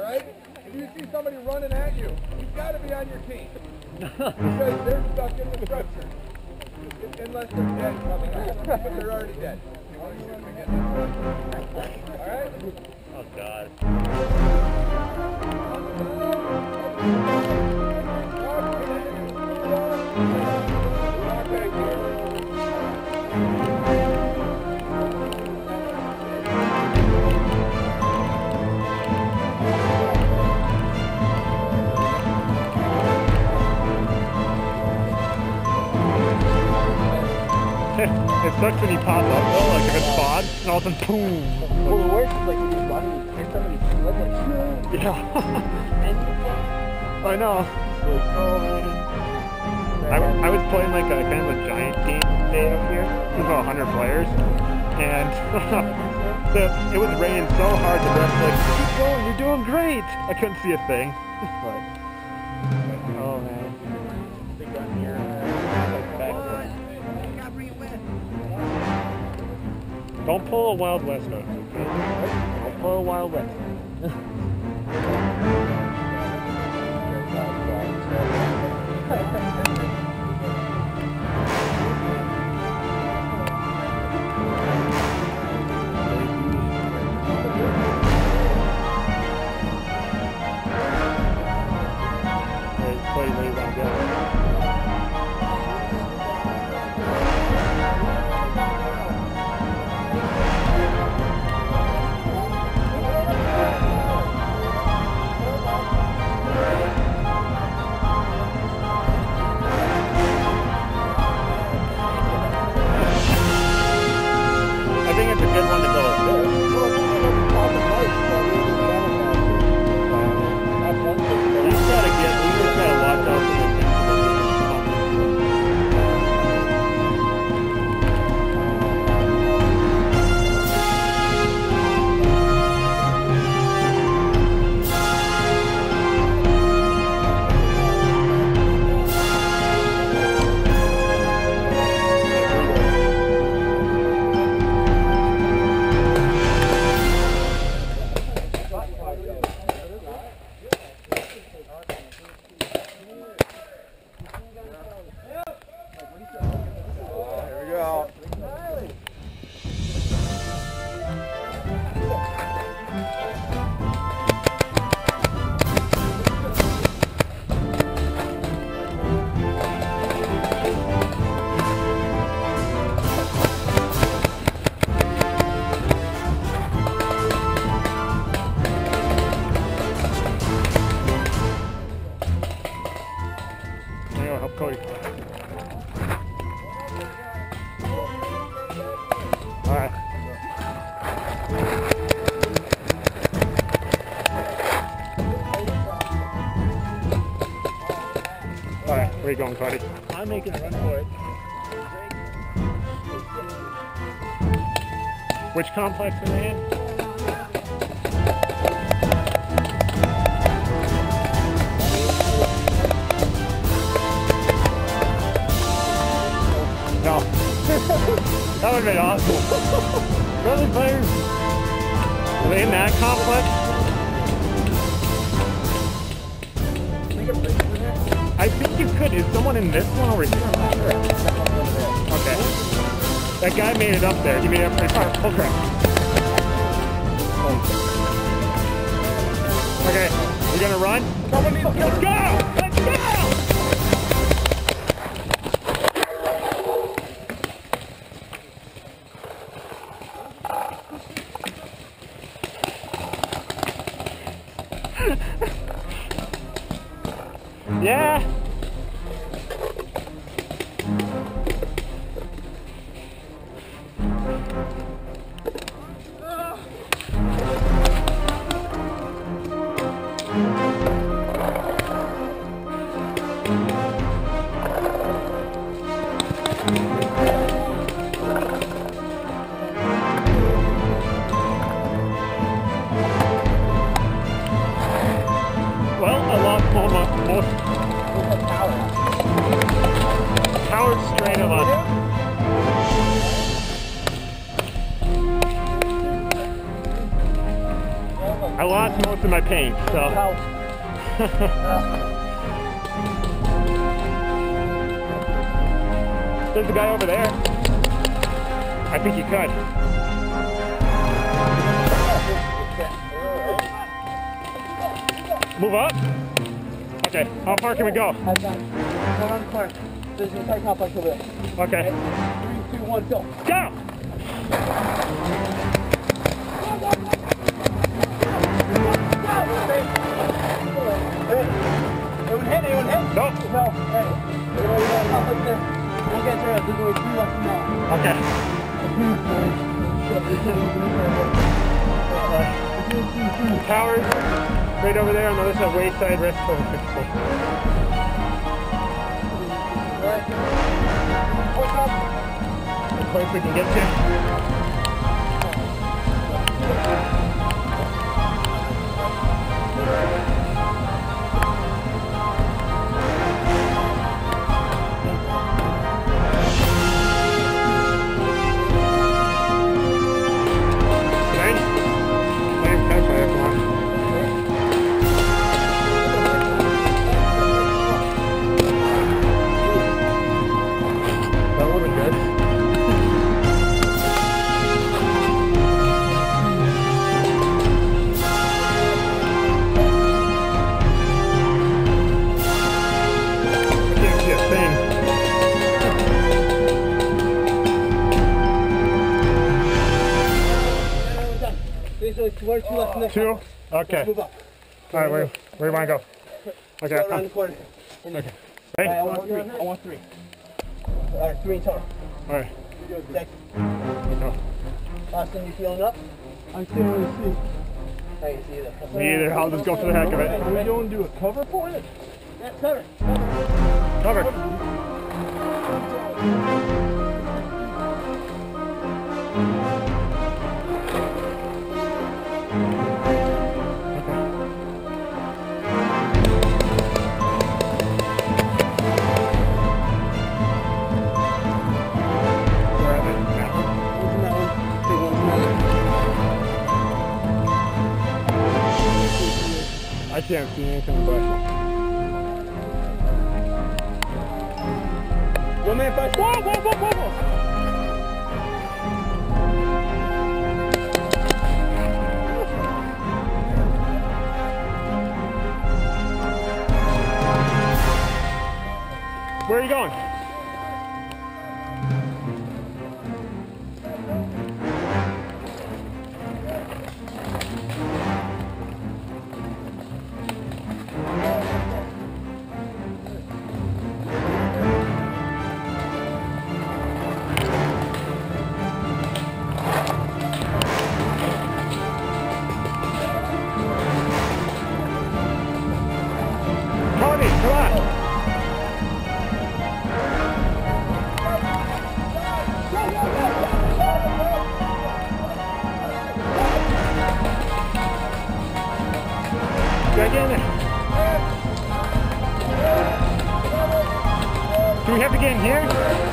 All right? If you see somebody running at you, you've got to be on your team. because they're stuck in the structure. Unless they're dead coming out. But they're already dead. All right? Oh, God. It sucks when you pop up though, like if it's fog, and all of a sudden, boom. Well, the worst is like when you run and hear somebody slip, like, Yeah. you I know. like, oh, man. I, I was playing like a kind of a giant game day up here. There's about 100 players. And the, it was raining so hard, the ref was like, keep going, you're doing great. I couldn't see a thing. but, Don't pull a Wild West on okay? Don't pull a Wild West. going, Cody? I'm making a run for it. Which complex are they in? No. that would have been awesome. Really, players? In that complex? I think you could. Is someone in this one over here? Okay. That guy made it up there. He made it up there. Oh, oh crap. Okay, We're gonna run? Let's go! Let's go! Yeah. I lost most myself in my paint, so. How? There's a guy over there. I think he could. Move up. Okay, how far can we go? I got it. One on the. There's a tight complex over there. Okay, Three, two, one, go. go! Anyone hit? Nope. No. Hey. Hit? Complex there. We'll get there. There's only two left now. Okay. Towers, right over there on the other side, Wayside Rest Over 60. Alright. Push up. Place we can get to. There's only two, one or two left in. Two? Okay. Move up. All right, where, where do you want to go? Okay, Go around the corner. Okay. Alright, I Hey. want three. I want three. Alright, three in total. All right. Six. Go. Austin, you feeling up? I can't really see. I can see that. Me either. I'll just go for the heck of it. Are we going to do a cover point? Yeah, cover. Cover. Where one. I can't see anything but. One man fight. Whoa, whoa, Do we have to get in here?